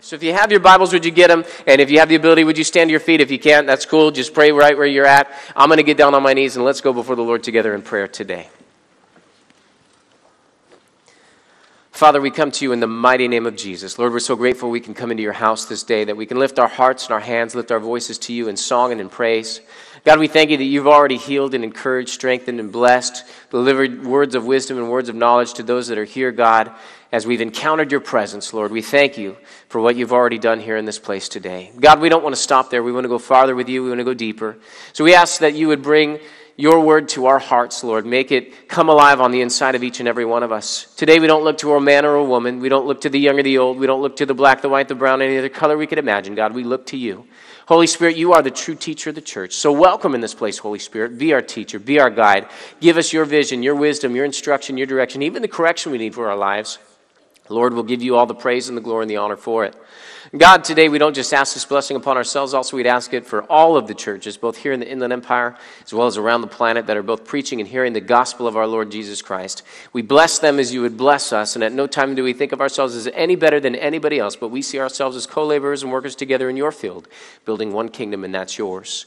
So if you have your Bibles, would you get them? And if you have the ability, would you stand to your feet? If you can't, that's cool. Just pray right where you're at. I'm going to get down on my knees and let's go before the Lord together in prayer today. Father, we come to you in the mighty name of Jesus. Lord, we're so grateful we can come into your house this day, that we can lift our hearts and our hands, lift our voices to you in song and in praise. God, we thank you that you've already healed and encouraged, strengthened and blessed, delivered words of wisdom and words of knowledge to those that are here, God, as we've encountered your presence, Lord. We thank you for what you've already done here in this place today. God, we don't want to stop there. We want to go farther with you. We want to go deeper. So we ask that you would bring your word to our hearts, Lord. Make it come alive on the inside of each and every one of us. Today, we don't look to a man or a woman. We don't look to the young or the old. We don't look to the black, the white, the brown, any other color we could imagine. God, we look to you. Holy Spirit, you are the true teacher of the church. So welcome in this place, Holy Spirit. Be our teacher, be our guide. Give us your vision, your wisdom, your instruction, your direction, even the correction we need for our lives. Lord, we'll give you all the praise and the glory and the honor for it. God, today we don't just ask this blessing upon ourselves, also we'd ask it for all of the churches, both here in the Inland Empire as well as around the planet, that are both preaching and hearing the gospel of our Lord Jesus Christ. We bless them as you would bless us, and at no time do we think of ourselves as any better than anybody else, but we see ourselves as co laborers and workers together in your field, building one kingdom, and that's yours.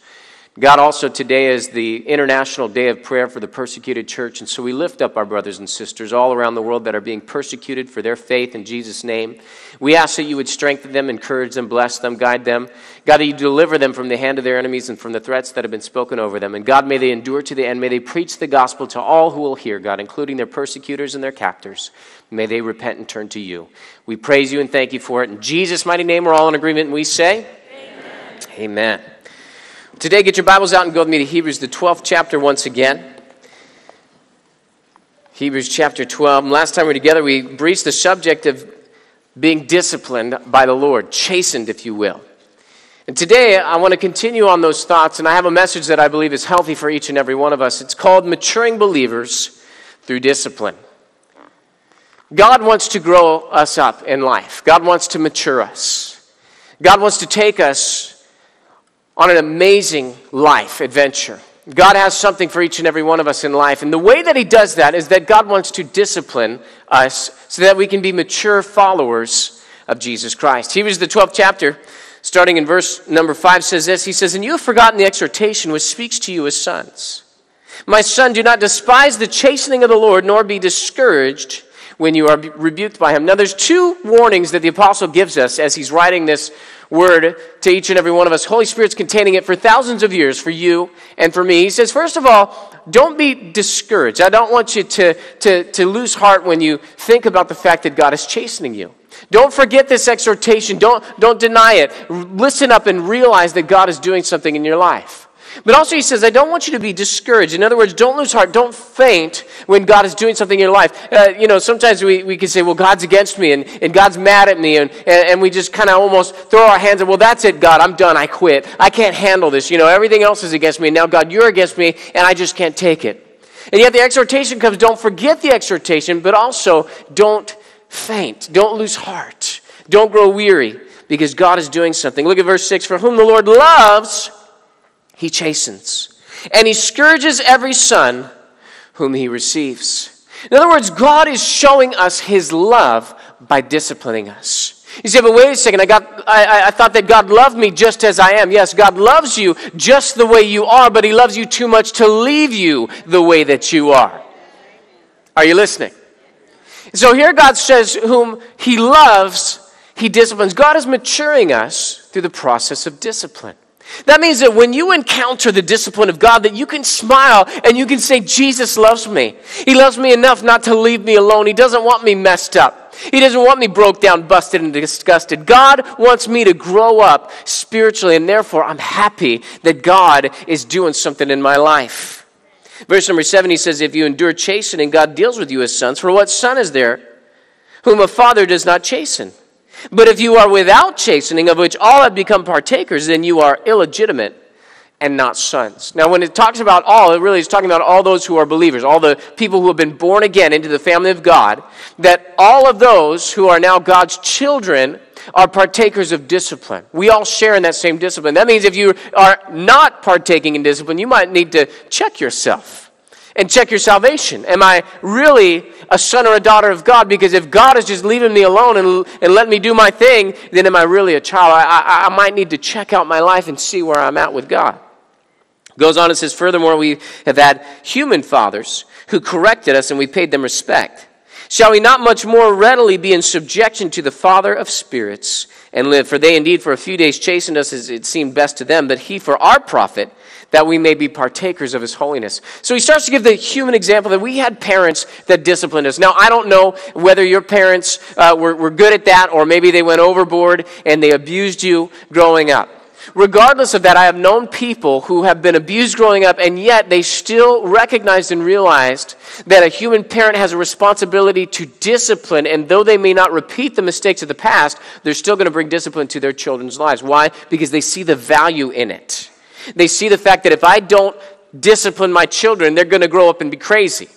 God, also today is the International Day of Prayer for the Persecuted Church, and so we lift up our brothers and sisters all around the world that are being persecuted for their faith in Jesus' name. We ask that you would strengthen them, encourage them, bless them, guide them. God, that you deliver them from the hand of their enemies and from the threats that have been spoken over them. And God, may they endure to the end. May they preach the gospel to all who will hear, God, including their persecutors and their captors. May they repent and turn to you. We praise you and thank you for it. In Jesus' mighty name, we're all in agreement, and we say, Amen. Amen. Today, get your Bibles out and go with me to Hebrews, the 12th chapter, once again. Hebrews chapter 12. last time we were together, we breached the subject of being disciplined by the Lord, chastened, if you will. And today, I want to continue on those thoughts, and I have a message that I believe is healthy for each and every one of us. It's called Maturing Believers Through Discipline. God wants to grow us up in life, God wants to mature us, God wants to take us on an amazing life adventure. God has something for each and every one of us in life. And the way that He does that is that God wants to discipline us so that we can be mature followers of Jesus Christ. Hebrews, the 12th chapter, starting in verse number 5, says this He says, And you have forgotten the exhortation which speaks to you as sons. My son, do not despise the chastening of the Lord, nor be discouraged when you are rebuked by him. Now, there's two warnings that the apostle gives us as he's writing this word to each and every one of us. Holy Spirit's containing it for thousands of years for you and for me. He says, first of all, don't be discouraged. I don't want you to, to, to lose heart when you think about the fact that God is chastening you. Don't forget this exhortation. Don't, don't deny it. Listen up and realize that God is doing something in your life. But also, he says, I don't want you to be discouraged. In other words, don't lose heart. Don't faint when God is doing something in your life. Uh, you know, sometimes we, we can say, well, God's against me and, and God's mad at me. And, and, and we just kind of almost throw our hands up. Well, that's it, God. I'm done. I quit. I can't handle this. You know, everything else is against me. And now, God, you're against me, and I just can't take it. And yet, the exhortation comes don't forget the exhortation, but also don't faint. Don't lose heart. Don't grow weary because God is doing something. Look at verse 6 For whom the Lord loves, he chastens, and he scourges every son whom he receives. In other words, God is showing us his love by disciplining us. You say, but wait a second, I, got, I, I thought that God loved me just as I am. Yes, God loves you just the way you are, but he loves you too much to leave you the way that you are. Are you listening? So here God says, whom he loves, he disciplines. God is maturing us through the process of discipline. That means that when you encounter the discipline of God, that you can smile and you can say, Jesus loves me. He loves me enough not to leave me alone. He doesn't want me messed up. He doesn't want me broke down, busted, and disgusted. God wants me to grow up spiritually, and therefore I'm happy that God is doing something in my life. Verse number seven, he says, If you endure chastening, God deals with you as sons. For what son is there whom a father does not chasten? But if you are without chastening, of which all have become partakers, then you are illegitimate and not sons. Now, when it talks about all, it really is talking about all those who are believers, all the people who have been born again into the family of God, that all of those who are now God's children are partakers of discipline. We all share in that same discipline. That means if you are not partaking in discipline, you might need to check yourself and check your salvation. Am I really a son or a daughter of God? Because if God is just leaving me alone and, and let me do my thing, then am I really a child? I, I, I might need to check out my life and see where I'm at with God. Goes on and says, Furthermore, we have had human fathers who corrected us and we paid them respect. Shall we not much more readily be in subjection to the Father of spirits and live? For they indeed for a few days chastened us as it seemed best to them, but he for our profit that we may be partakers of his holiness. So he starts to give the human example that we had parents that disciplined us. Now, I don't know whether your parents uh, were, were good at that or maybe they went overboard and they abused you growing up. Regardless of that, I have known people who have been abused growing up, and yet they still recognized and realized that a human parent has a responsibility to discipline, and though they may not repeat the mistakes of the past, they're still going to bring discipline to their children's lives. Why? Because they see the value in it. They see the fact that if I don't discipline my children, they're going to grow up and be crazy.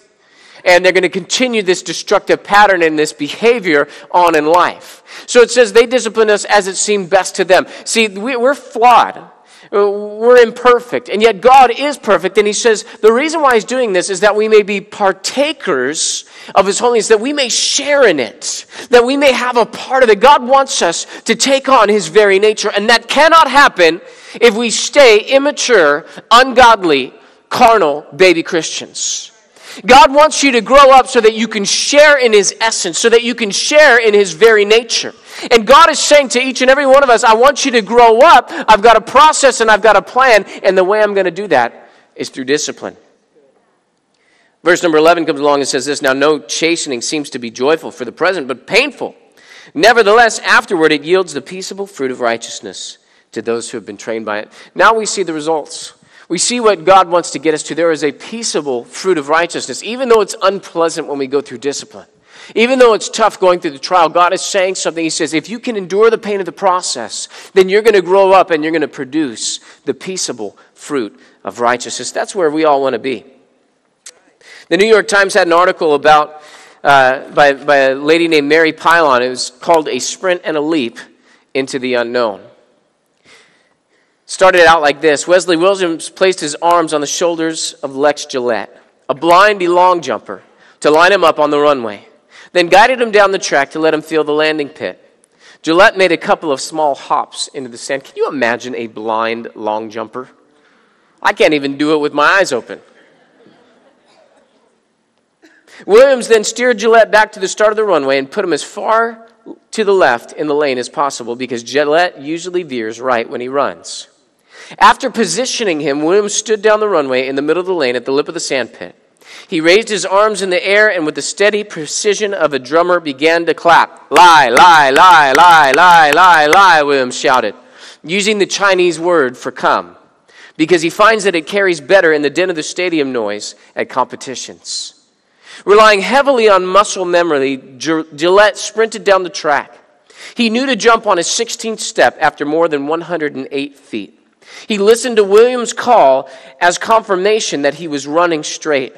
And they're going to continue this destructive pattern and this behavior on in life. So it says they discipline us as it seemed best to them. See, we're flawed. Uh, we're imperfect, and yet God is perfect. And He says the reason why He's doing this is that we may be partakers of His holiness, that we may share in it, that we may have a part of it. God wants us to take on His very nature, and that cannot happen if we stay immature, ungodly, carnal baby Christians. God wants you to grow up so that you can share in His essence, so that you can share in His very nature. And God is saying to each and every one of us, I want you to grow up. I've got a process and I've got a plan, and the way I'm going to do that is through discipline. Verse number 11 comes along and says this Now, no chastening seems to be joyful for the present, but painful. Nevertheless, afterward it yields the peaceable fruit of righteousness to those who have been trained by it. Now we see the results. We see what God wants to get us to. There is a peaceable fruit of righteousness, even though it's unpleasant when we go through discipline. Even though it's tough going through the trial, God is saying something. He says, if you can endure the pain of the process, then you're going to grow up and you're going to produce the peaceable fruit of righteousness. That's where we all want to be. The New York Times had an article about uh, by, by a lady named Mary Pilon. It was called A Sprint and a Leap into the Unknown started out like this Wesley Williams placed his arms on the shoulders of Lex Gillette, a blindy long jumper, to line him up on the runway, then guided him down the track to let him feel the landing pit. Gillette made a couple of small hops into the sand. Can you imagine a blind long jumper? I can't even do it with my eyes open. Williams then steered Gillette back to the start of the runway and put him as far to the left in the lane as possible because Gillette usually veers right when he runs. After positioning him, Williams stood down the runway in the middle of the lane at the lip of the sandpit. He raised his arms in the air and, with the steady precision of a drummer, began to clap. Lie, lie, lie, lie, lie, lie, lie, Williams shouted, using the Chinese word for come, because he finds that it carries better in the din of the stadium noise at competitions. Relying heavily on muscle memory, Gillette sprinted down the track. He knew to jump on his 16th step after more than 108 feet. He listened to William's call as confirmation that he was running straight.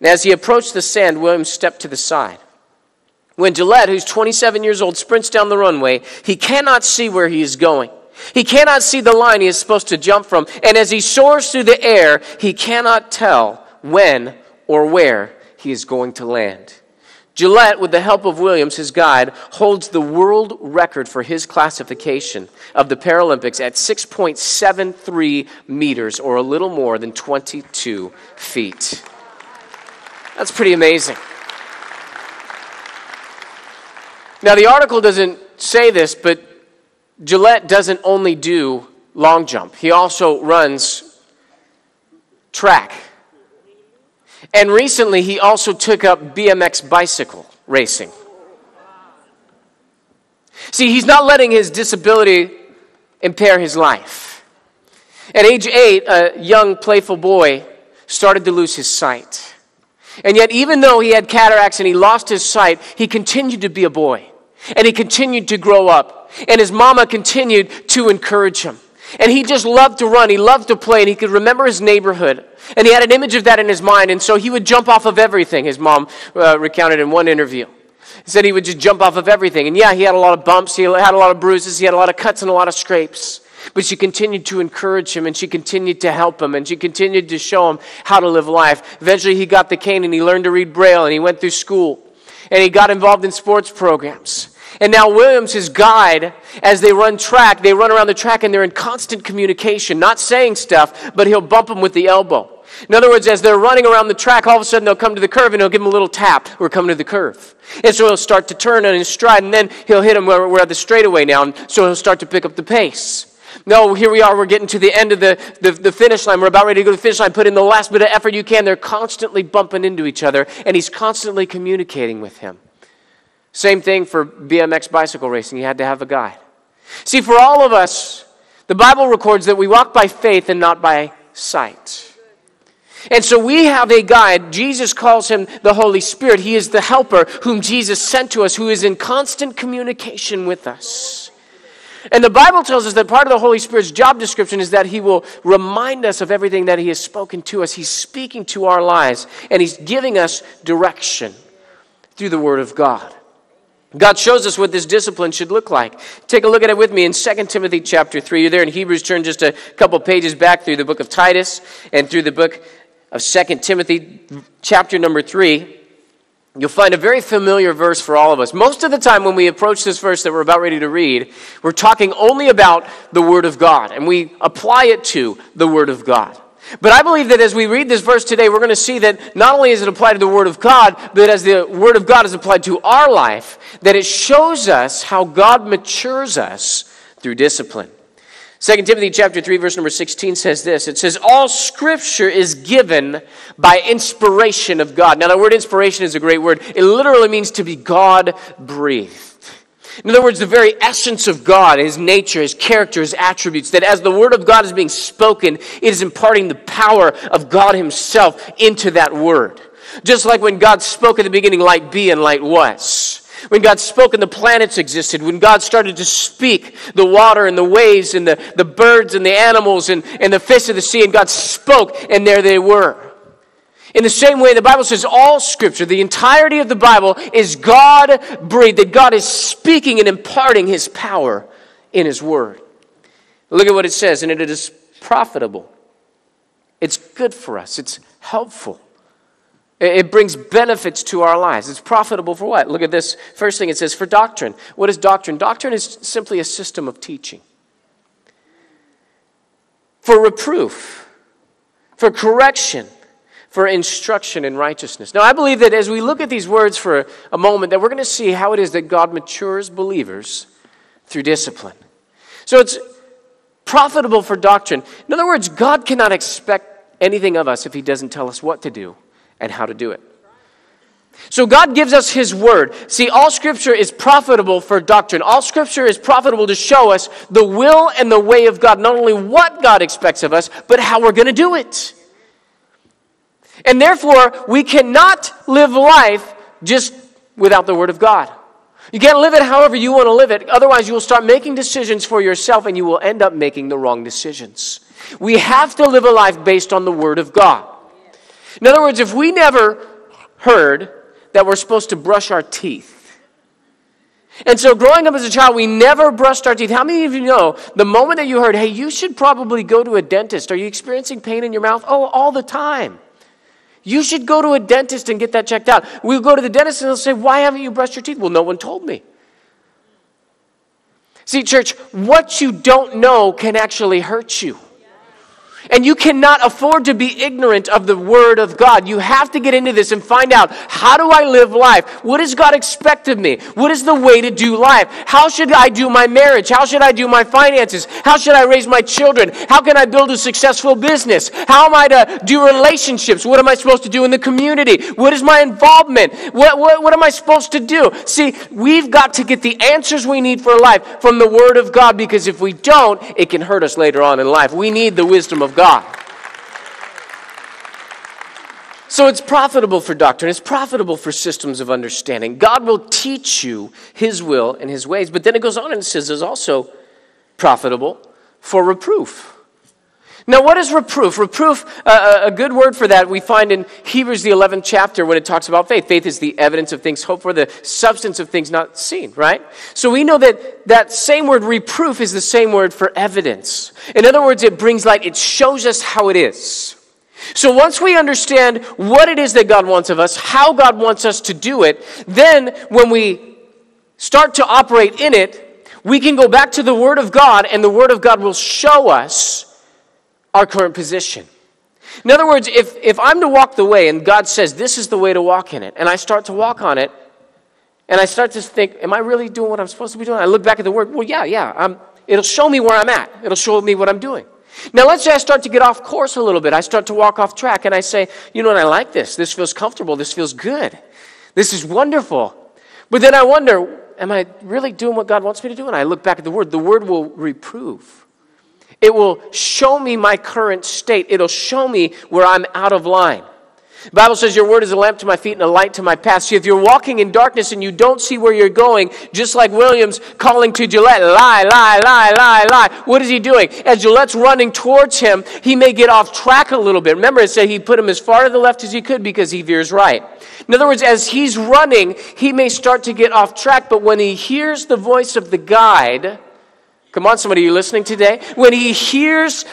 And as he approached the sand, William stepped to the side. When Gillette, who's 27 years old, sprints down the runway, he cannot see where he is going. He cannot see the line he is supposed to jump from. And as he soars through the air, he cannot tell when or where he is going to land. Gillette, with the help of Williams, his guide, holds the world record for his classification of the Paralympics at 6.73 meters, or a little more than 22 feet. That's pretty amazing. Now, the article doesn't say this, but Gillette doesn't only do long jump, he also runs track. And recently, he also took up BMX bicycle racing. See, he's not letting his disability impair his life. At age eight, a young, playful boy started to lose his sight. And yet, even though he had cataracts and he lost his sight, he continued to be a boy. And he continued to grow up. And his mama continued to encourage him. And he just loved to run. He loved to play. And he could remember his neighborhood. And he had an image of that in his mind. And so he would jump off of everything, his mom uh, recounted in one interview. He said he would just jump off of everything. And yeah, he had a lot of bumps, he had a lot of bruises, he had a lot of cuts and a lot of scrapes. But she continued to encourage him and she continued to help him and she continued to show him how to live life. Eventually, he got the cane and he learned to read Braille and he went through school and he got involved in sports programs. And now Williams, his guide, as they run track, they run around the track and they're in constant communication, not saying stuff, but he'll bump them with the elbow. In other words, as they're running around the track, all of a sudden they'll come to the curve and he'll give them a little tap. We're coming to the curve. And so he'll start to turn on his stride and then he'll hit them where we're at the straightaway now. And so he'll start to pick up the pace. No, here we are. We're getting to the end of the, the, the, finish line. We're about ready to go to the finish line. Put in the last bit of effort you can. They're constantly bumping into each other, and he's constantly communicating with him. Same thing for BMX bicycle racing. You had to have a guide. See, for all of us, the Bible records that we walk by faith and not by sight. And so we have a guide. Jesus calls him the Holy Spirit. He is the helper whom Jesus sent to us, who is in constant communication with us. And the Bible tells us that part of the Holy Spirit's job description is that He will remind us of everything that He has spoken to us. He's speaking to our lives, and He's giving us direction through the Word of God. God shows us what this discipline should look like. Take a look at it with me in 2 Timothy chapter 3. You're there in Hebrews, turn just a couple pages back through the book of Titus and through the book of 2 Timothy chapter number 3. You'll find a very familiar verse for all of us. Most of the time, when we approach this verse that we're about ready to read, we're talking only about the Word of God, and we apply it to the Word of God. But I believe that as we read this verse today, we're going to see that not only is it applied to the Word of God, but as the Word of God is applied to our life, that it shows us how God matures us through discipline. 2 Timothy chapter 3 verse number 16 says this. It says all scripture is given by inspiration of God. Now the word inspiration is a great word. It literally means to be God breathed. In other words, the very essence of God, His nature, His character, His attributes, that as the Word of God is being spoken, it is imparting the power of God Himself into that Word. Just like when God spoke at the beginning, light be and light was. When God spoke and the planets existed, when God started to speak, the water and the waves and the, the birds and the animals and, and the fish of the sea, and God spoke, and there they were. In the same way, the Bible says all scripture, the entirety of the Bible, is God breathed, that God is speaking and imparting his power in his word. Look at what it says, and it is profitable. It's good for us, it's helpful. It brings benefits to our lives. It's profitable for what? Look at this. First thing it says for doctrine. What is doctrine? Doctrine is simply a system of teaching. For reproof, for correction, for instruction in righteousness. Now, I believe that as we look at these words for a moment, that we're going to see how it is that God matures believers through discipline. So it's profitable for doctrine. In other words, God cannot expect anything of us if He doesn't tell us what to do and how to do it. So God gives us His Word. See, all Scripture is profitable for doctrine. All Scripture is profitable to show us the will and the way of God, not only what God expects of us, but how we're going to do it. And therefore, we cannot live life just without the Word of God. You can't live it however you want to live it. Otherwise, you will start making decisions for yourself and you will end up making the wrong decisions. We have to live a life based on the Word of God. In other words, if we never heard that we're supposed to brush our teeth, and so, growing up as a child, we never brushed our teeth. How many of you know the moment that you heard, hey, you should probably go to a dentist? Are you experiencing pain in your mouth? Oh, all the time. You should go to a dentist and get that checked out. We'll go to the dentist and they'll say, Why haven't you brushed your teeth? Well, no one told me. See, church, what you don't know can actually hurt you. And you cannot afford to be ignorant of the Word of God. You have to get into this and find out how do I live life? What does God expect of me? What is the way to do life? How should I do my marriage? How should I do my finances? How should I raise my children? How can I build a successful business? How am I to do relationships? What am I supposed to do in the community? What is my involvement? What, what, what am I supposed to do? See, we've got to get the answers we need for life from the Word of God because if we don't, it can hurt us later on in life. We need the wisdom of God. So it's profitable for doctrine, it's profitable for systems of understanding. God will teach you His will and His ways. But then it goes on and says it's also profitable for reproof. Now, what is reproof? Reproof, uh, a good word for that we find in Hebrews, the 11th chapter, when it talks about faith. Faith is the evidence of things hoped for, the substance of things not seen, right? So we know that that same word reproof is the same word for evidence. In other words, it brings light, it shows us how it is. So once we understand what it is that God wants of us, how God wants us to do it, then when we start to operate in it, we can go back to the Word of God, and the Word of God will show us our current position. In other words, if, if I'm to walk the way and God says this is the way to walk in it, and I start to walk on it, and I start to think, am I really doing what I'm supposed to be doing? I look back at the word, well, yeah, yeah, I'm, it'll show me where I'm at. It'll show me what I'm doing. Now, let's say I start to get off course a little bit. I start to walk off track, and I say, you know what, I like this. This feels comfortable. This feels good. This is wonderful. But then I wonder, am I really doing what God wants me to do? And I look back at the word. The word will reprove. It will show me my current state. It'll show me where I'm out of line. The Bible says your word is a lamp to my feet and a light to my path. See, if you're walking in darkness and you don't see where you're going, just like Williams calling to Gillette, lie, lie, lie, lie, lie. What is he doing? As Gillette's running towards him, he may get off track a little bit. Remember, it said he put him as far to the left as he could because he veers right. In other words, as he's running, he may start to get off track, but when he hears the voice of the guide, Come on, somebody, you listening today? When he hears,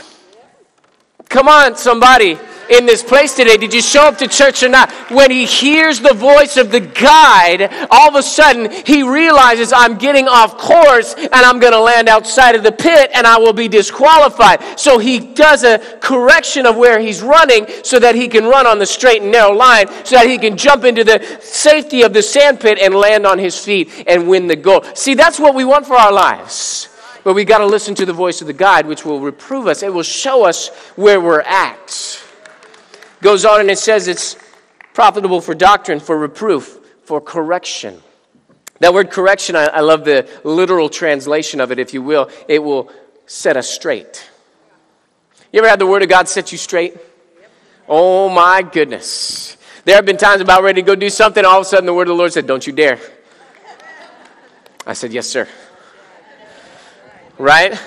come on, somebody in this place today, did you show up to church or not? When he hears the voice of the guide, all of a sudden he realizes I'm getting off course and I'm going to land outside of the pit and I will be disqualified. So he does a correction of where he's running so that he can run on the straight and narrow line, so that he can jump into the safety of the sandpit and land on his feet and win the goal. See, that's what we want for our lives. But we've got to listen to the voice of the guide, which will reprove us. It will show us where we're at. Goes on and it says it's profitable for doctrine, for reproof, for correction. That word correction, I, I love the literal translation of it, if you will. It will set us straight. You ever had the Word of God set you straight? Oh my goodness. There have been times about ready to go do something, all of a sudden the Word of the Lord said, Don't you dare. I said, Yes, sir right?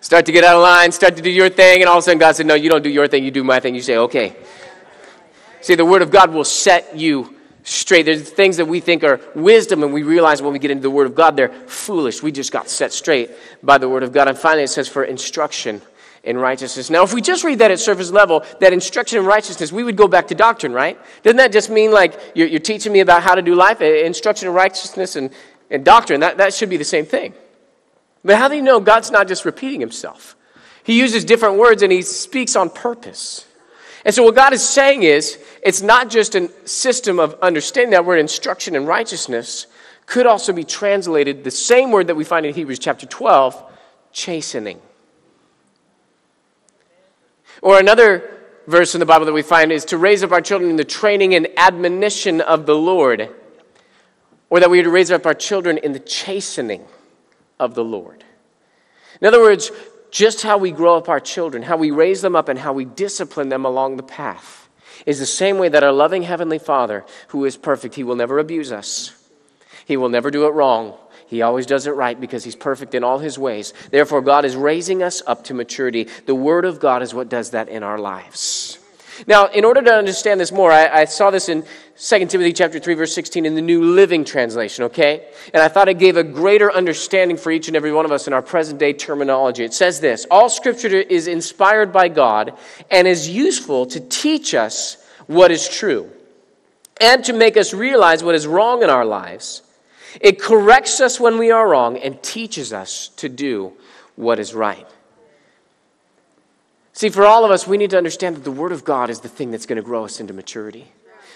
Start to get out of line, start to do your thing, and all of a sudden God said, No, you don't do your thing, you do my thing. You say, Okay. See, the Word of God will set you straight. There's things that we think are wisdom, and we realize when we get into the Word of God, they're foolish. We just got set straight by the Word of God. And finally, it says for instruction in righteousness. Now, if we just read that at surface level, that instruction in righteousness, we would go back to doctrine, right? Doesn't that just mean like you're, you're teaching me about how to do life? Instruction in righteousness and, and doctrine, that, that should be the same thing. But how do you know God's not just repeating himself? He uses different words and he speaks on purpose. And so, what God is saying is, it's not just a system of understanding that word instruction and righteousness, could also be translated the same word that we find in Hebrews chapter 12, chastening. Or another verse in the Bible that we find is to raise up our children in the training and admonition of the Lord, or that we are to raise up our children in the chastening of the Lord. In other words, just how we grow up our children, how we raise them up, and how we discipline them along the path is the same way that our loving Heavenly Father, who is perfect, He will never abuse us. He will never do it wrong. He always does it right because He's perfect in all His ways. Therefore, God is raising us up to maturity. The Word of God is what does that in our lives. Now, in order to understand this more, I, I, saw this in 2 Timothy chapter 3, verse 16 in the New Living Translation, okay? And I thought it gave a greater understanding for each and every one of us in our present day terminology. It says this All scripture is inspired by God and is useful to teach us what is true and to make us realize what is wrong in our lives. It corrects us when we are wrong and teaches us to do what is right. See, for all of us, we need to understand that the Word of God is the thing that's going to grow us into maturity.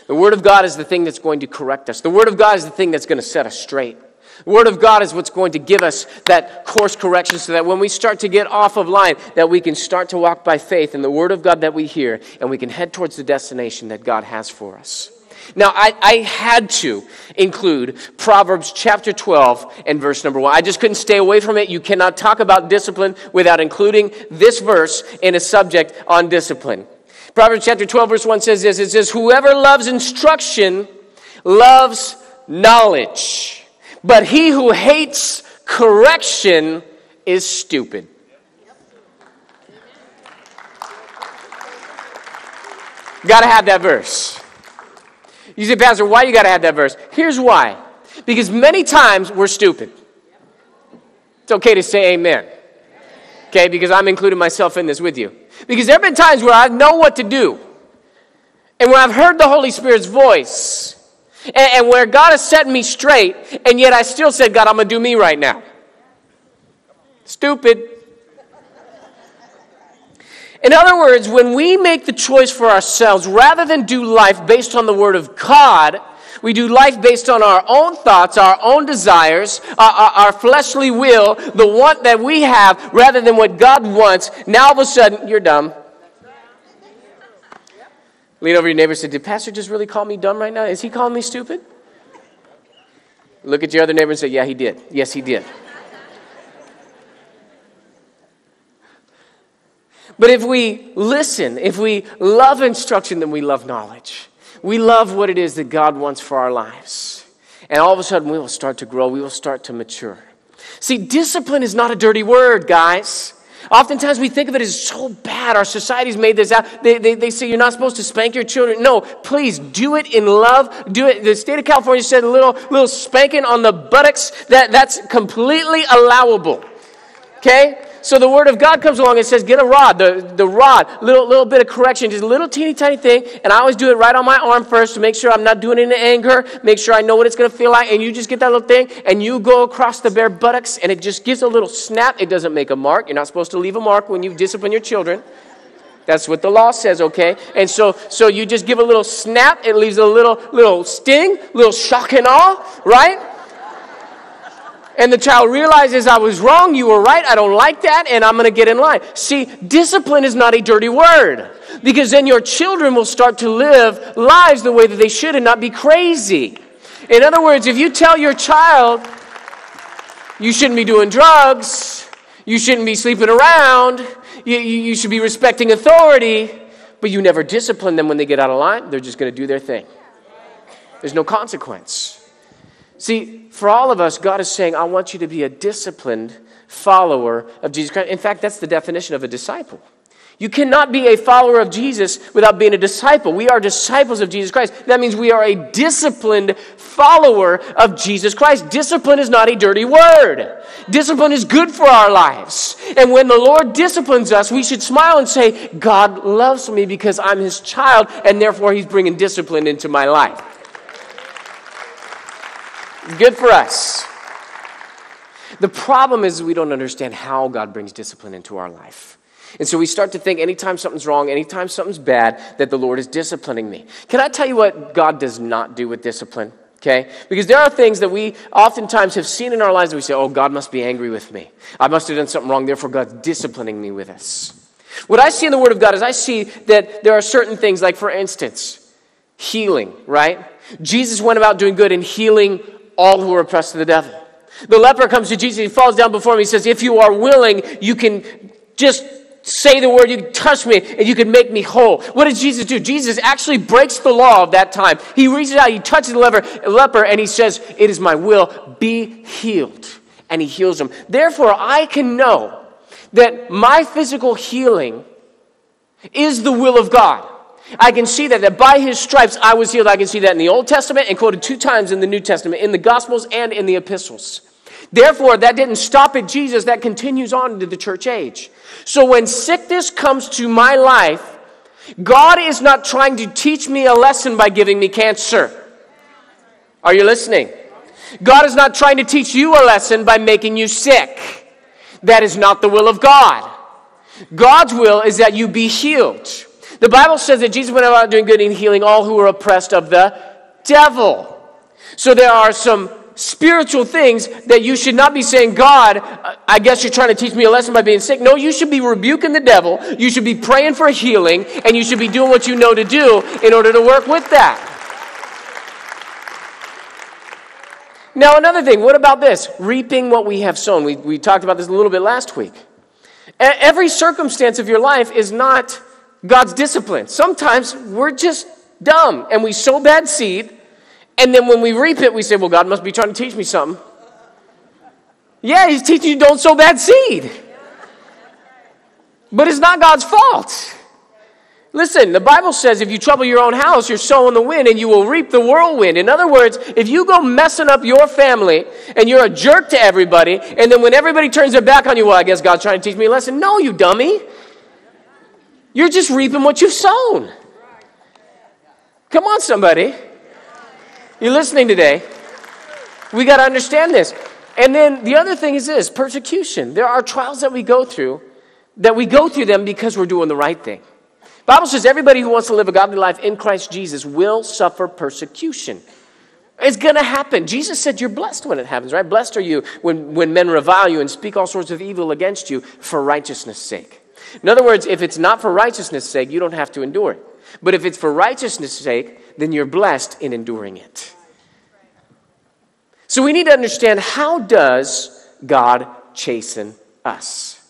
The Word of God is the thing that's going to correct us. The Word of God is the thing that's going to set us straight. The Word of God is what's going to give us that course correction so that when we start to get off of line, that we can start to walk by faith in the Word of God that we hear and we can head towards the destination that God has for us. Now, I, I, had to include Proverbs chapter 12 and verse number 1. I just couldn't stay away from it. You cannot talk about discipline without including this verse in a subject on discipline. Proverbs chapter 12, verse 1 says this It says, Whoever loves instruction loves knowledge, but he who hates correction is stupid. Got to have that verse. You say, Pastor, why you got to have that verse? Here's why. Because many times we're stupid. It's okay to say amen. Okay, because I'm including myself in this with you. Because there have been times where I know what to do, and where I've heard the Holy Spirit's voice, and, and where God has set me straight, and yet I still said, God, I'm going to do me right now. Stupid. In other words, when we make the choice for ourselves, rather than do life based on the Word of God, we do life based on our own thoughts, our own desires, our, our, our, fleshly will, the want that we have, rather than what God wants. Now all of a sudden, you're dumb. Lean over your neighbor and say, Did Pastor just really call me dumb right now? Is he calling me stupid? Look at your other neighbor and say, Yeah, he did. Yes, he did. But if we listen, if we love instruction, then we love knowledge. We love what it is that God wants for our lives. And all of a sudden, we will start to grow, we will start to mature. See, discipline is not a dirty word, guys. Oftentimes we think of it as so bad. Our society's made this out. They, they, they say you're not supposed to spank your children. No, please do it in love. Do it. The state of California said a little, little spanking on the buttocks. That, that's completely allowable. Okay? So the word of God comes along and says, get a rod, the, the rod, little, little bit of correction, just a little teeny tiny thing. And I always do it right on my arm first to make sure I'm not doing it in anger, make sure I know what it's going to feel like. And you just get that little thing and you go across the bare buttocks and it just gives a little snap. It doesn't make a mark. You're not supposed to leave a mark when you discipline your children. That's what the law says, okay? And so, so you just give a little snap. It leaves a little, little sting, little shock and awe, right? And the child realizes I was wrong, you were right, I don't like that, and I'm going to get in line. See, discipline is not a dirty word because then your children will start to live lives the way that they should and not be crazy. In other words, if you tell your child you shouldn't be doing drugs, you shouldn't be sleeping around, you, you should be respecting authority, but you never discipline them when they get out of line, they're just going to do their thing. There's no consequence. See, for all of us, God is saying, I want you to be a disciplined follower of Jesus Christ. In fact, that's the definition of a disciple. You cannot be a follower of Jesus without being a disciple. We are disciples of Jesus Christ. That means we are a disciplined follower of Jesus Christ. Discipline is not a dirty word. Discipline is good for our lives. And when the Lord disciplines us, we should smile and say, God loves me because I'm his child, and therefore he's bringing discipline into my life. Good for us. The problem is we don't understand how God brings discipline into our life. And so we start to think anytime something's wrong, anytime something's bad, that the Lord is disciplining me. Can I tell you what God does not do with discipline? Okay? Because there are things that we oftentimes have seen in our lives that we say, oh, God must be angry with me. I must have done something wrong, therefore God's disciplining me with this. What I see in the Word of God is I see that there are certain things, like for instance, healing, right? Jesus went about doing good and healing all who are oppressed of the devil. The leper comes to Jesus, he falls down before him, he says, If you are willing, you can just say the word, you can touch me, and you can make me whole. What does Jesus do? Jesus actually breaks the law of that time. He reaches out, he touches the leper, leper and he says, It is my will, be healed. And he heals him. Therefore, I can know that my physical healing is the will of God. I can see that, that by his stripes I was healed. I can see that in the Old Testament and quoted two times in the New Testament, in the Gospels and in the epistles. Therefore, that didn't stop at Jesus, that continues on into the church age. So when sickness comes to my life, God is not trying to teach me a lesson by giving me cancer. Are you listening? God is not trying to teach you a lesson by making you sick. That is not the will of God. God's will is that you be healed. The Bible says that Jesus went about doing good and healing all who were oppressed of the devil. So there are some spiritual things that you should not be saying, God, I guess you're trying to teach me a lesson by being sick. No, you should be rebuking the devil. You should be praying for healing, and you should be doing what you know to do in order to work with that. Now, another thing, what about this? Reaping what we have sown. We, we talked about this a little bit last week. Every circumstance of your life is not God's discipline. Sometimes we're just dumb and we sow bad seed, and then when we reap it, we say, Well, God must be trying to teach me something. Yeah, He's teaching you don't sow bad seed. But it's not God's fault. Listen, the Bible says if you trouble your own house, you're sowing the wind and you will reap the whirlwind. In other words, if you go messing up your family and you're a jerk to everybody, and then when everybody turns their back on you, well, I guess God's trying to teach me a lesson. No, you dummy. You're just reaping what you've sown. Come on, somebody. You're listening today. We got to understand this. And then the other thing is this persecution. There are trials that we go through, that we go through them because we're doing the right thing. Bible says everybody who wants to live a godly life in Christ Jesus will suffer persecution. It's going to happen. Jesus said you're blessed when it happens, right? Blessed are you when, when men revile you and speak all sorts of evil against you for righteousness' sake. In other words, if it's not for righteousness' sake, you don't have to endure it. But if it's for righteousness' sake, then you're blessed in enduring it. So we need to understand how does God chasten us?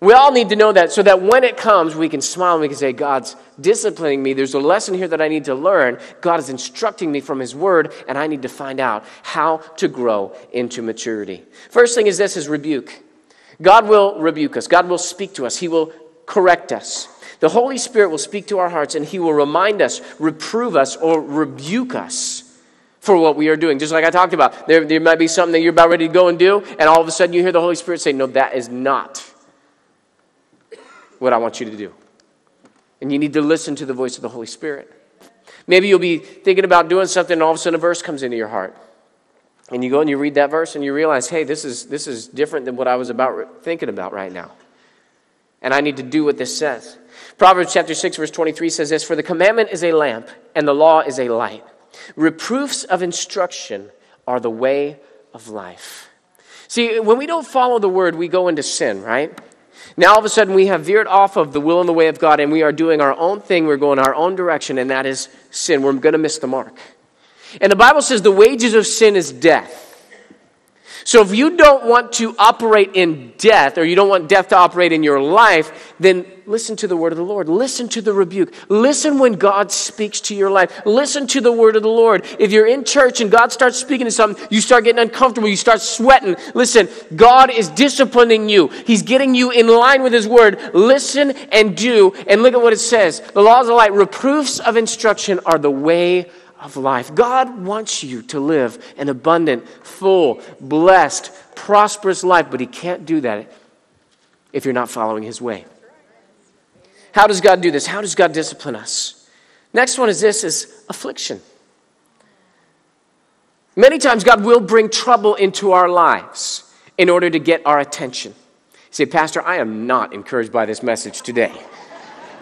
We all need to know that so that when it comes, we can smile and we can say, God's disciplining me. There's a lesson here that I need to learn. God is instructing me from His Word, and I need to find out how to grow into maturity. First thing is this is rebuke. God will rebuke us. God will speak to us. He will correct us. The Holy Spirit will speak to our hearts and He will remind us, reprove us, or rebuke us for what we are doing. Just like I talked about, there, there might be something that you're about ready to go and do, and all of a sudden you hear the Holy Spirit say, No, that is not what I want you to do. And you need to listen to the voice of the Holy Spirit. Maybe you'll be thinking about doing something, and all of a sudden a verse comes into your heart. And you go and you read that verse, and you realize, hey, this is, this is different than what I was about thinking about right now. And I need to do what this says. Proverbs chapter 6, verse 23 says this For the commandment is a lamp, and the law is a light. Reproofs of instruction are the way of life. See, when we don't follow the word, we go into sin, right? Now, all of a sudden, we have veered off of the will and the way of God, and we are doing our own thing. We're going our own direction, and that is sin. We're going to miss the mark. And the Bible says the wages of sin is death. So if you don't want to operate in death, or you don't want death to operate in your life, then listen to the word of the Lord. Listen to the rebuke. Listen when God speaks to your life. Listen to the word of the Lord. If you're in church and God starts speaking to something, you start getting uncomfortable, you start sweating. Listen, God is disciplining you. He's getting you in line with His word. Listen and do. And look at what it says. The laws of light, reproofs of instruction are the way of life. God wants you to live an abundant, full, blessed, prosperous life, but He can't do that if you're not following His way. How does God do this? How does God discipline us? Next one is this is affliction. Many times God will bring trouble into our lives in order to get our attention. You say, Pastor, I am not encouraged by this message today.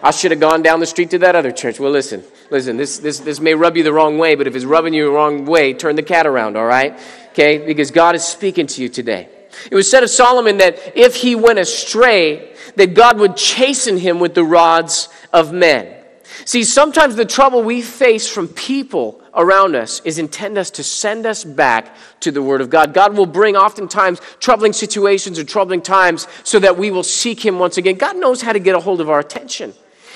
I should have gone down the street to that other church. Well, listen, listen, this, this, this may rub you the wrong way, but if it's rubbing you the wrong way, turn the cat around, all right? Okay? Because God is speaking to you today. It was said of Solomon that if he went astray, that God would chasten him with the rods of men. See, sometimes the trouble we face from people around us is intend us to send us back to the Word of God. God will bring oftentimes troubling situations or troubling times so that we will seek Him once again. God knows how to get a hold of our attention.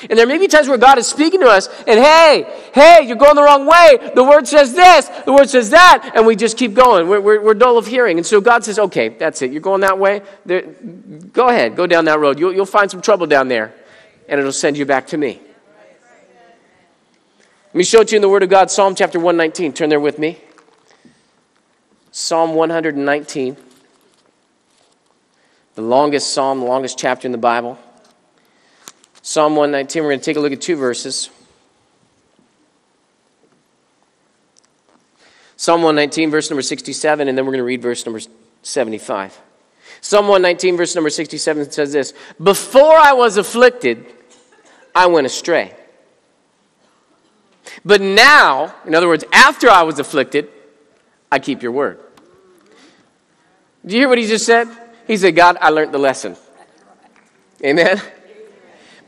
And there may be times where God is speaking to us, and hey, hey, you're going the wrong way. The word says this, the word says that, and we just keep going. We're, we're, we're dull of hearing. And so God says, okay, that's it. You're going that way. There, go ahead, go down that road. You'll, you'll find some trouble down there, and it'll send you back to me. Let me show it to you in the Word of God, Psalm chapter 119. Turn there with me. Psalm 119. The longest psalm, the longest chapter in the Bible. Psalm 119, we're going to take a look at two verses. Psalm 119, verse number 67, and then we're going to read verse number 75. Psalm 119, verse number 67 says this Before I was afflicted, I went astray. But now, in other words, after I was afflicted, I keep your word. Do you hear what he just said? He said, God, I learned the lesson. Amen.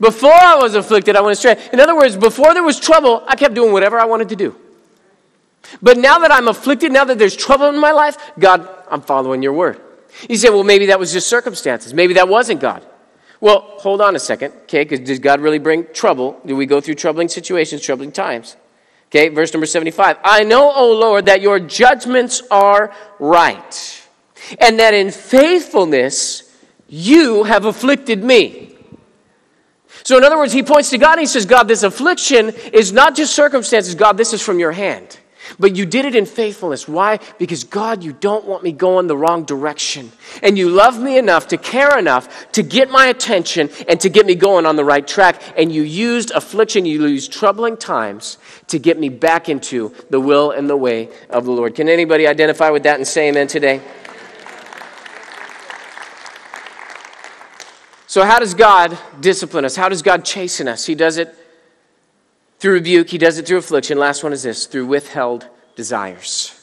Before I was afflicted, I went astray. In other words, before there was trouble, I kept doing whatever I wanted to do. But now that I'm afflicted, now that there's trouble in my life, God, I'm following your word. You say, well, maybe that was just circumstances. Maybe that wasn't God. Well, hold on a second, okay? Because does God really bring trouble? Do we go through troubling situations, troubling times? Okay, verse number 75. I know, O Lord, that your judgments are right, and that in faithfulness you have afflicted me. So, in other words, he points to God and he says, God, this affliction is not just circumstances. God, this is from your hand. But you did it in faithfulness. Why? Because God, you don't want me going the wrong direction. And you love me enough to care enough to get my attention and to get me going on the right track. And you used affliction, you used troubling times to get me back into the will and the way of the Lord. Can anybody identify with that and say amen today? So, how does God discipline us? How does God chasten us? He does it through rebuke, He does it through affliction. Last one is this through withheld desires.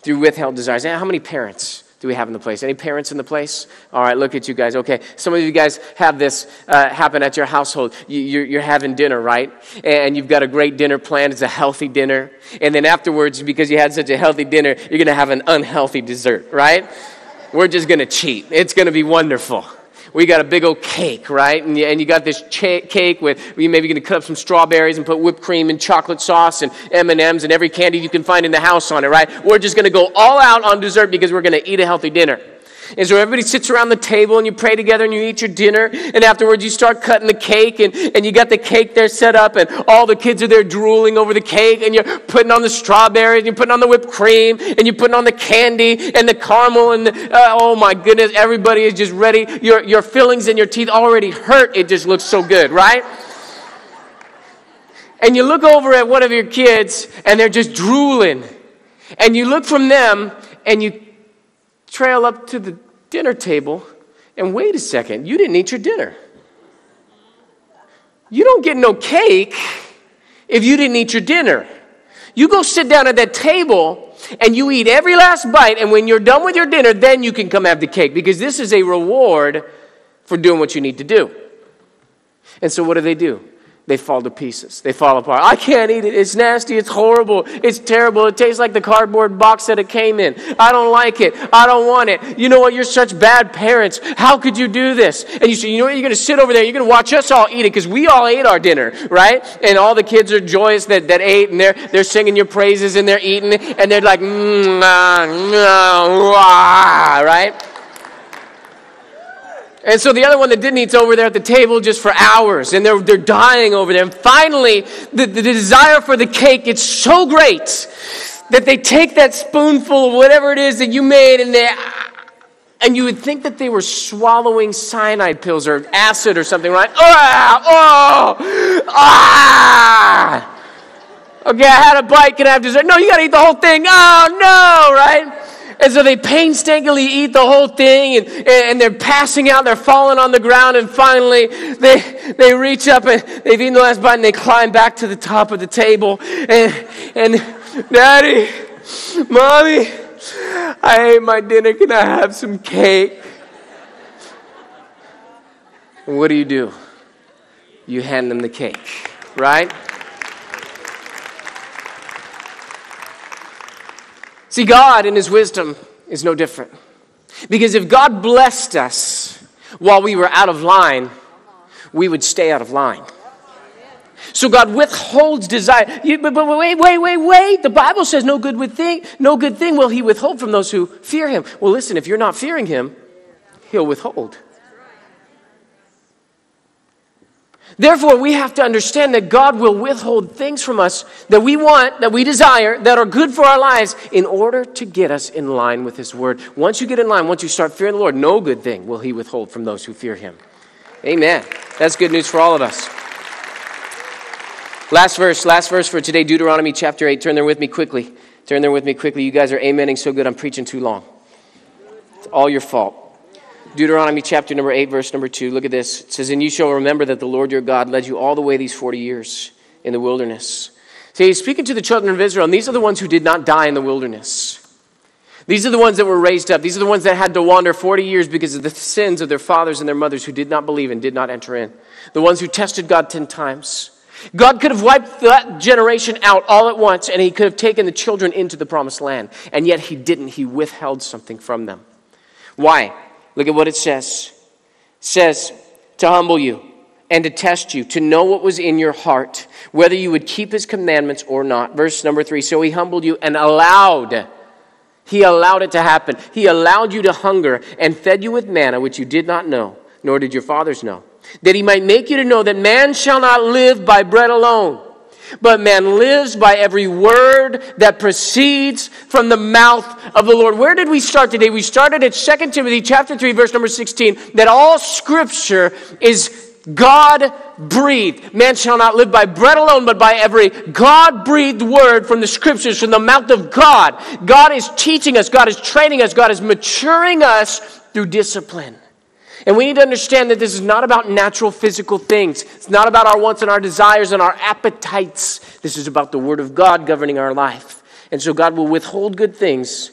Through withheld desires. How many parents do we have in the place? Any parents in the place? All right, look at you guys. Okay, some of you guys have this uh, happen at your household. You, are you're having dinner, right? And you've got a great dinner planned. It's a healthy dinner. And then afterwards, because you had such a healthy dinner, you're going to have an unhealthy dessert, right? We're just going to cheat. It's going to be wonderful we got a big old cake, right? And you, and you got this cake with you maybe going to cut up some strawberries and put whipped cream and chocolate sauce and M&Ms and every candy you can find in the house on it, right? We're just going to go all out on dessert because we're going to eat a healthy dinner. And so everybody sits around the table and you pray together and you eat your dinner. And afterwards you start cutting the cake and, and you got the cake there set up and all the kids are there drooling over the cake and you're putting on the strawberries and you're putting on the whipped cream and you're putting on the candy and the caramel and the, uh, oh my goodness, everybody is just ready. Your, your fillings in your teeth already hurt. It just looks so good, right? And you look over at one of your kids and they're just drooling. And you look from them and you trail up to the dinner table and wait a second, you didn't eat your dinner. You don't get no cake if you didn't eat your dinner. You go sit down at that table and you eat every last bite, and when you're done with your dinner, then you can come have the cake because this is a reward for doing what you need to do. And so, what do they do? They fall to pieces. They fall apart. I can't eat it. It's nasty. It's horrible. It's terrible. It tastes like the cardboard box that it came in. I don't like it. I don't want it. You know what? You're such bad parents. How could you do this? And you say, you know what? You're going to sit over there. You're going to watch us all eat it because we all ate our dinner, right? And all the kids are joyous that, that ate and they're, they're singing your praises and they're eating and they're like, mm, nah, wah, right? And so the other one that didn't eat's over there at the table just for hours, and they're, they're dying over there. And finally, the, the desire for the cake gets so great that they take that spoonful of whatever it is that you made, and they and you would think that they were swallowing cyanide pills or acid or something, right? Ah, oh, ah. Okay, I had a bite. Can I have dessert? No, you got to eat the whole thing. Oh no, right? And so they painstakingly eat the whole thing and, and they're passing out, they're falling on the ground, and finally they, they reach up and they've eaten the last bite and they climb back to the top of the table. And, and Daddy, Mommy, I ate my dinner. Can I have some cake? What do you do? You hand them the cake, right? See, God in His wisdom is no different. Because if God blessed us while we were out of line, we would stay out of line. So God withholds desire. You, but, but wait, wait, wait, wait. The Bible says no good thing, no good thing will He withhold from those who fear Him. Well, listen, if you're not fearing Him, He'll withhold. Therefore, we have to understand that God will withhold things from us that we want, that we desire, that are good for our lives in order to get us in line with His Word. Once you get in line, once you start fearing the Lord, no good thing will He withhold from those who fear Him. Amen. That's good news for all of us. Last verse, last verse for today, Deuteronomy chapter 8. Turn there with me quickly. Turn there with me quickly. You guys are amening so good, I'm preaching too long. It's all your fault. Deuteronomy chapter number 8, verse number 2. Look at this. It says, And you shall remember that the Lord your God led you all the way these 40 years in the wilderness. So he's speaking to the children of Israel, and these are the ones who did not die in the wilderness. These are the ones that were raised up. These are the ones that had to wander 40 years because of the sins of their fathers and their mothers who did not believe and did not enter in. The ones who tested God 10 times. God could have wiped that generation out all at once, and he could have taken the children into the promised land. And yet he didn't. He withheld something from them. Why? Look at what it says. It says to humble you and to test you, to know what was in your heart, whether you would keep his commandments or not. Verse number three. So he humbled you and allowed. He allowed it to happen. He allowed you to hunger and fed you with manna, which you did not know, nor did your fathers know that he might make you to know that man shall not live by bread alone, but man lives by every word that proceeds from the mouth of the Lord. Where did we start today? We started at 2 Timothy chapter 3 verse number 16 that all scripture is God breathed. Man shall not live by bread alone, but by every God breathed word from the scriptures, from the mouth of God. God is teaching us, God is training us, God is maturing us through discipline. And we need to understand that this is not about natural physical things. It's not about our wants and our desires and our appetites. This is about the Word of God governing our life. And so God will withhold good things,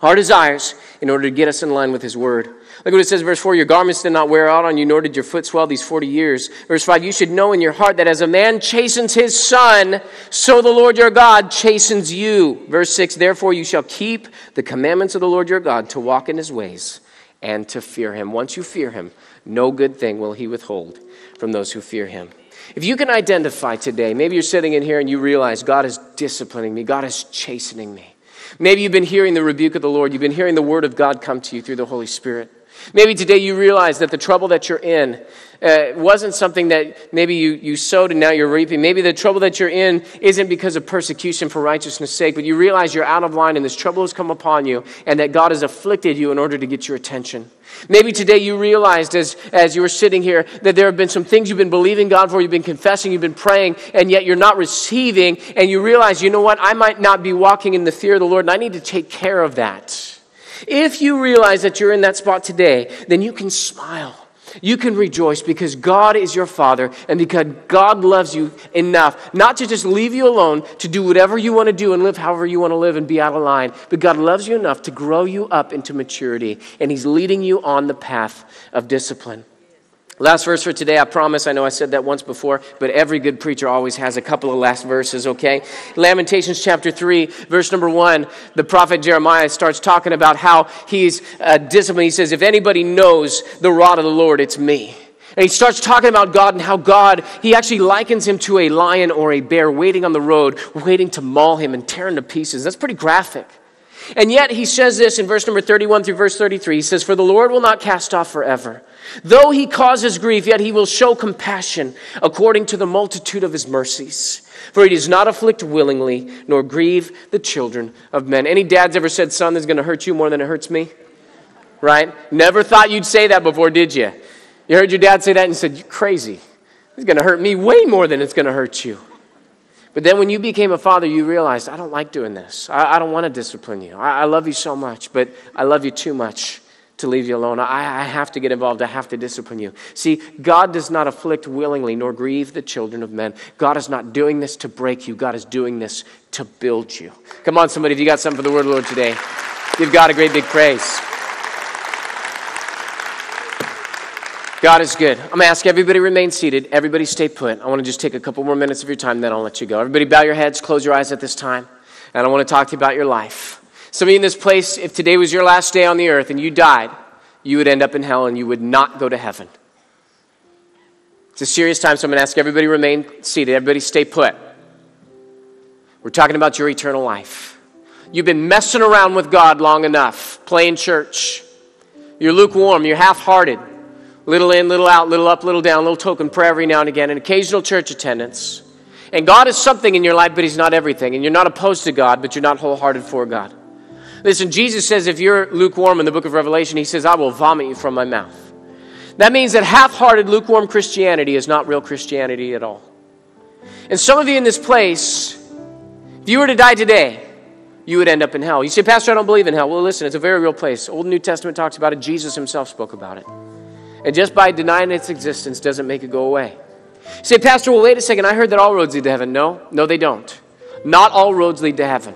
our desires, in order to get us in line with His Word. Look what it says, verse 4 Your garments did not wear out on you, nor did your foot swell these 40 years. Verse 5 You should know in your heart that as a man chastens his son, so the Lord your God chastens you. Verse 6 Therefore you shall keep the commandments of the Lord your God to walk in his ways and to fear him. Once you fear him, no good thing will he withhold from those who fear him. If you can identify today, maybe you're sitting in here and you realize God is disciplining me, God is chastening me. Maybe you've been hearing the rebuke of the Lord, you've been hearing the word of God come to you through the Holy Spirit. Maybe today you realize that the trouble that you're in uh, wasn't something that maybe you, you sowed and now you're reaping. Maybe the trouble that you're in isn't because of persecution for righteousness' sake, but you realize you're out of line and this trouble has come upon you and that God has afflicted you in order to get your attention. Maybe today you realized as, as you were sitting here that there have been some things you've been believing God for, you've been confessing, you've been praying, and yet you're not receiving, and you realize, you know what, I might not be walking in the fear of the Lord, and I need to take care of that. If you realize that you're in that spot today, then you can smile. You can rejoice because God is your Father and because God loves you enough not to just leave you alone to do whatever you want to do and live however you want to live and be out of line, but God loves you enough to grow you up into maturity and He's leading you on the path of discipline. Last verse for today, I promise. I know I said that once before, but every good preacher always has a couple of last verses, okay? Lamentations chapter 3, verse number 1, the prophet Jeremiah starts talking about how he's uh, disciplined. He says, If anybody knows the rod of the Lord, it's me. And he starts talking about God and how God, he actually likens him to a lion or a bear waiting on the road, waiting to maul him and tear him to pieces. That's pretty graphic. And yet he says this in verse number 31 through verse 33. He says, For the Lord will not cast off forever. Though he causes grief, yet he will show compassion according to the multitude of his mercies. For he does not afflict willingly, nor grieve the children of men. Any dads ever said, Son, this is going to hurt you more than it hurts me? Right? Never thought you'd say that before, did you? You heard your dad say that and said, You're crazy. It's going to hurt me way more than it's going to hurt you. But then when you became a father, you realized, I don't like doing this. I, I don't want to discipline you. I, I, love you so much, but I love you too much to leave you alone. I, I have to get involved. I have to discipline you. See, God does not afflict willingly nor grieve the children of men. God is not doing this to break you, God is doing this to build you. Come on, somebody, if you got something for the word of the Lord today, give God a great big praise. God is good. I'm going to ask everybody remain seated. Everybody stay put. I want to just take a couple more minutes of your time, then I'll let you go. Everybody bow your heads, close your eyes at this time, and I want to talk to you about your life. Some of you in this place, if today was your last day on the earth and you died, you would end up in hell and you would not go to heaven. It's a serious time, so I'm going to ask everybody remain seated. Everybody stay put. We're talking about your eternal life. You've been messing around with God long enough, playing church. You're lukewarm, you're half hearted. Little in, little out, little up, little down, little token prayer every now and again, and occasional church attendance. And God is something in your life, but He's not everything. And you're not opposed to God, but you're not wholehearted for God. Listen, Jesus says if you're lukewarm in the book of Revelation, He says, I will vomit you from my mouth. That means that half hearted, lukewarm Christianity is not real Christianity at all. And some of you in this place, if you were to die today, you would end up in hell. You say, Pastor, I don't believe in hell. Well, listen, it's a very real place. Old New Testament talks about it. Jesus himself spoke about it. And just by denying its existence doesn't make it go away. Say, Pastor, well, wait a second. I heard that all roads lead to heaven. No, no, they don't. Not all roads lead to heaven.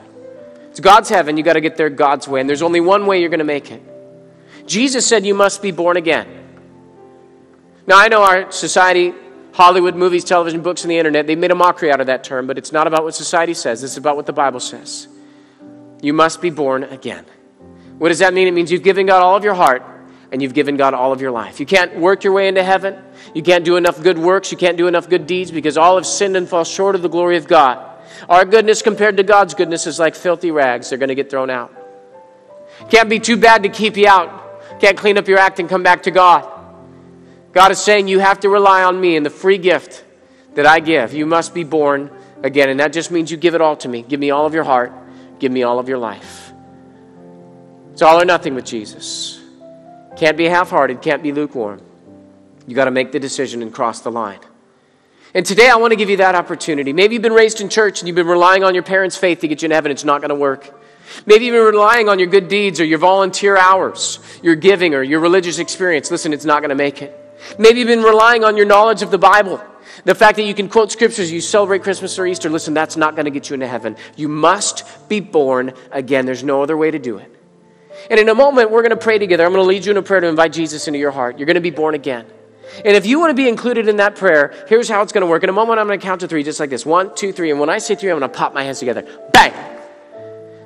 It's God's heaven. You got to get there God's way. And there's only one way you're going to make it. Jesus said you must be born again. Now, I know our society, Hollywood, movies, television, books, and the internet—they've made a mockery out of that term, but it's not about what society says. It's about what the Bible says. You must be born again. What does that mean? It means you've given God all of your heart and you've given God all of your life. You can't work your way into heaven. You can't do enough good works. You can't do enough good deeds because all have sinned and fall short of the glory of God. Our goodness compared to God's goodness is like filthy rags. They're going to get thrown out. Can't be too bad to keep you out. Can't clean up your act and come back to God. God is saying you have to rely on me and the free gift that I give. You must be born again. And that just means you give it all to me. Give me all of your heart. Give me all of your life. It's all or nothing with Jesus. Can't be half hearted, can't be lukewarm. You got to make the decision and cross the line. And today I want to give you that opportunity. Maybe you've been raised in church and you've been relying on your parents' faith to get you in heaven. It's not going to work. Maybe you've been relying on your good deeds or your volunteer hours, your giving or your religious experience. Listen, it's not going to make it. Maybe you've been relying on your knowledge of the Bible. The fact that you can quote scriptures, you celebrate Christmas or Easter, listen, that's not going to get you into heaven. You must be born again. There's no other way to do it. And in a moment, we're going to pray together. I'm going to lead you in a prayer to invite Jesus into your heart. You're going to be born again. And if you want to be included in that prayer, here's how it's going to work. In a moment, I'm going to count to three, just like this one, two, three. And when I say three, I'm going to pop my hands together. Bang!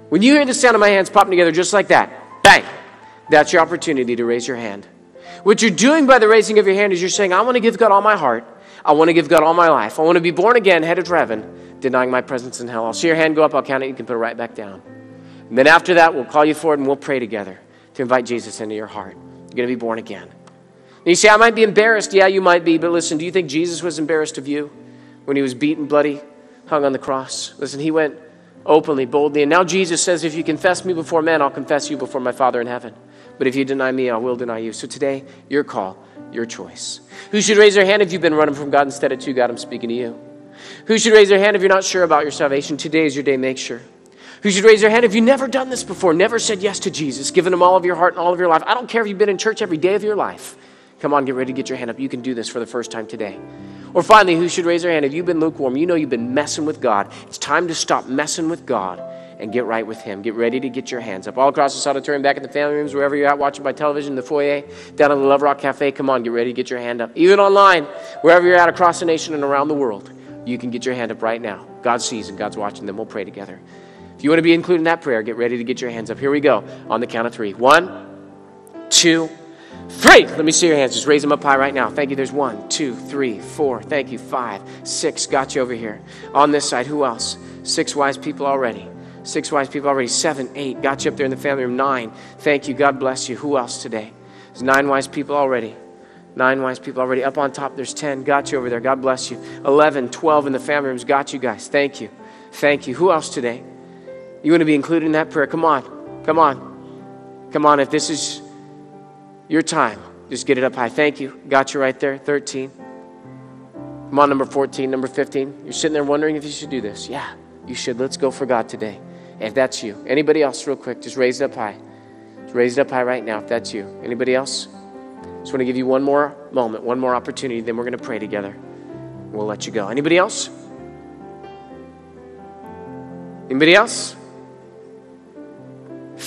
When you hear the sound of my hands popping together just like that, bang! That's your opportunity to raise your hand. What you're doing by the raising of your hand is you're saying, I want to give God all my heart. I want to give God all my life. I want to be born again, headed to heaven, denying my presence in hell. I'll see your hand go up, I'll count it, you can put it right back down. And then after that, we'll call you forward and we'll pray together to invite Jesus into your heart. You're going to be born again. And you say, I might be embarrassed. Yeah, you might be, but listen, do you think Jesus was embarrassed of you when he was beaten, bloody, hung on the cross? Listen, he went openly, boldly. And now Jesus says, if you confess me before men, I'll confess you before my Father in heaven. But if you deny me, I will deny you. So today, your call, your choice. Who should raise their hand if you've been running from God instead of to God? I'm speaking to you. Who should raise their hand if you're not sure about your salvation? Today is your day. Make sure. Who should raise their hand if you've never done this before, never said yes to Jesus, given him all of your heart and all of your life? I don't care if you've been in church every day of your life. Come on, get ready to get your hand up. You can do this for the first time today. Or finally, who should raise their hand if you've been lukewarm? You know you've been messing with God. It's time to stop messing with God and get right with Him. Get ready to get your hands up. All across this auditorium, back in the family rooms, wherever you're at, watching by television, the foyer, down at the Love Rock Cafe. Come on, get ready to get your hand up. Even online, wherever you're at across the nation and around the world, you can get your hand up right now. God sees and God's watching them. We'll pray together. If you want to be included in that prayer, get ready to get your hands up. Here we go on the count of three. One, two, three. Let me see your hands. Just raise them up high right now. Thank you. There's one, two, three, four. Thank you. Five, six. Got you over here. On this side, who else? Six wise people already. Six wise people already. Seven, eight. Got you up there in the family room. Nine. Thank you. God bless you. Who else today? There's nine wise people already. Nine wise people already. Up on top, there's 10. Got you over there. God bless you. 11, 12 in the family rooms. Got you guys. Thank you. Thank you. Who else today? You want to be included in that prayer? Come on. Come on. Come on. If this is your time, just get it up high. Thank you. Got you right there. 13. Come on, number 14, number 15. You're sitting there wondering if you should do this. Yeah, you should. Let's go for God today. If that's you. Anybody else, real quick, just raise it up high. Just raise it up high right now if that's you. Anybody else? Just want to give you one more moment, one more opportunity, then we're going to pray together. We'll let you go. Anybody else? Anybody else?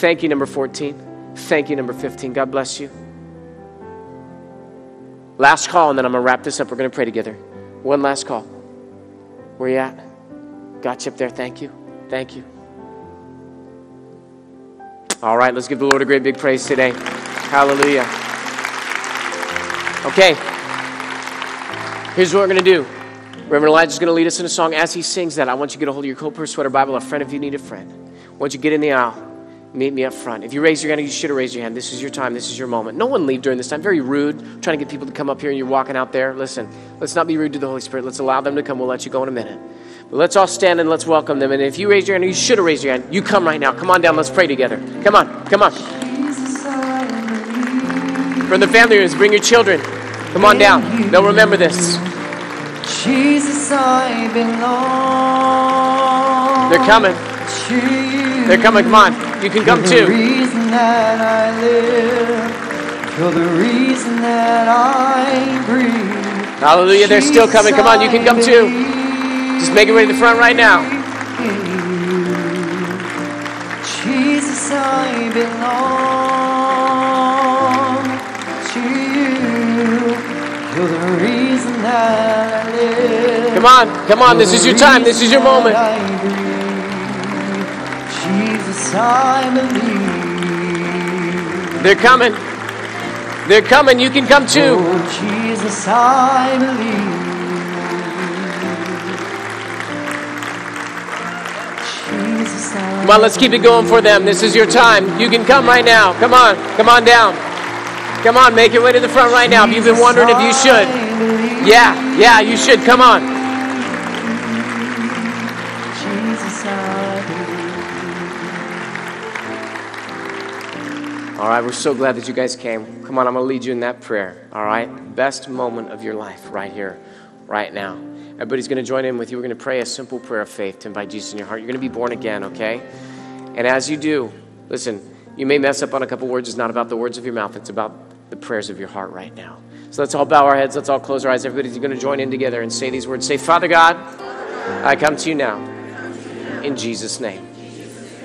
Thank you, number 14. Thank you, number 15. God bless you. Last call, and then I'm going to wrap this up. We're going to pray together. One last call. Where you at? Got you up there. Thank you. Thank you. All right, let's give the Lord a great big praise today. Hallelujah. Okay. Here's what we're going to do. Reverend Elijah's going to lead us in a song. As he sings that, I want you to get a hold of your coat, sweater, Bible, a friend if you need a friend. I want you to get in the aisle. Meet me up front. If you raise your hand, you should have raised your hand. This is your time. This is your moment. No one leave during this time. Very rude. Trying to get people to come up here and you're walking out there. Listen, let's not be rude to the Holy Spirit. Let's allow them to come. We'll let you go in a minute. But let's all stand and let's welcome them. And if you raise your hand, you should have raised your hand. You come right now. Come on down. Let's pray together. Come on. Come on. From the family rooms, bring your children. Come on down. They'll remember this. Jesus, I belong. They're coming. They're coming. Come on. You can come The too. reason that I live, you're the reason that I breathe. Hallelujah. They're still coming. Come on. You can come too. Just make it way to the front right now. Jesus, I belong to you. You're the reason that I live. Come on. Come on. This is your time. This is your moment. Believe. They're coming. They're coming. You can come too. Oh, Jesus, I believe. Jesus, I Come on, let's keep it going for them. This is your time. You can come right now. Come on. Come on down. Come on, make your way to the front right now. If you've been wondering if you should. Yeah, yeah, you should. Come on. All right, we're so glad that you guys came. Come on, I'm going to lead you in that prayer. All right? Best moment of your life right here, right now. Everybody's going to join in with you. We're going to pray a simple prayer of faith to invite Jesus in your heart. You're going to be born again, okay? And as you do, listen, you may mess up on a couple words. It's not about the words of your mouth, it's about the prayers of your heart right now. So let's all bow our heads. Let's all close our eyes. Everybody's going to join in together and say these words. Say, Father God, I come to you now in Jesus' name.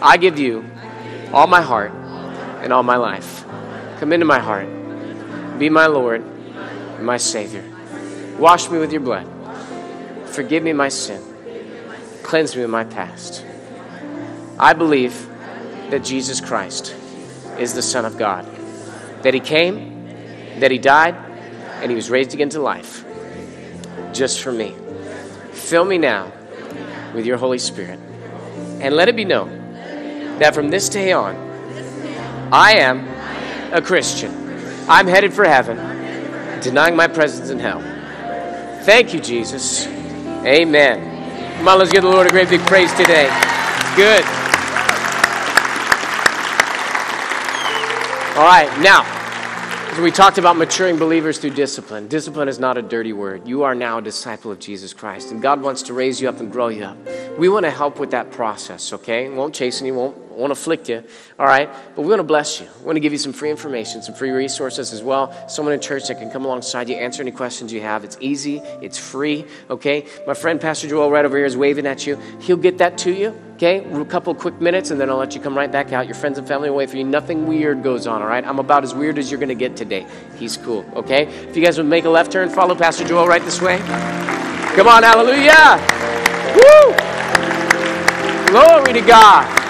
I give you all my heart and all my life. Come into my heart. Be my Lord my Savior. Wash me with your blood. Forgive me my sin. Cleanse me of my past. I believe that Jesus Christ is the Son of God, that He came, that He died, and He was raised again to life just for me. Fill me now with your Holy Spirit, and let it be known that from this day on, I am a Christian. I'm headed for heaven, denying my presence in hell. Thank you, Jesus. Amen. Come on, let's give the Lord a great big praise today. Good. All right, now, we talked about maturing believers through discipline. Discipline is not a dirty word. You are now a disciple of Jesus Christ, and God wants to raise you up and grow you up. We want to help with that process, okay? Won't chasten you, won't, won't afflict you, all right? But we want to bless you. We want to give you some free information, some free resources as well. Someone in church that can come alongside you, answer any questions you have. It's easy, it's free, okay? My friend Pastor Joel right over here is waving at you. He'll get that to you, okay? A couple quick minutes, and then I'll let you come right back out. Your friends and family wait for you. Nothing weird goes on, all right? I'm about as weird as you're going to get today. He's cool, okay? If you guys would make a left turn, follow Pastor Joel right this way. Come on, hallelujah! Woo! Glory to God.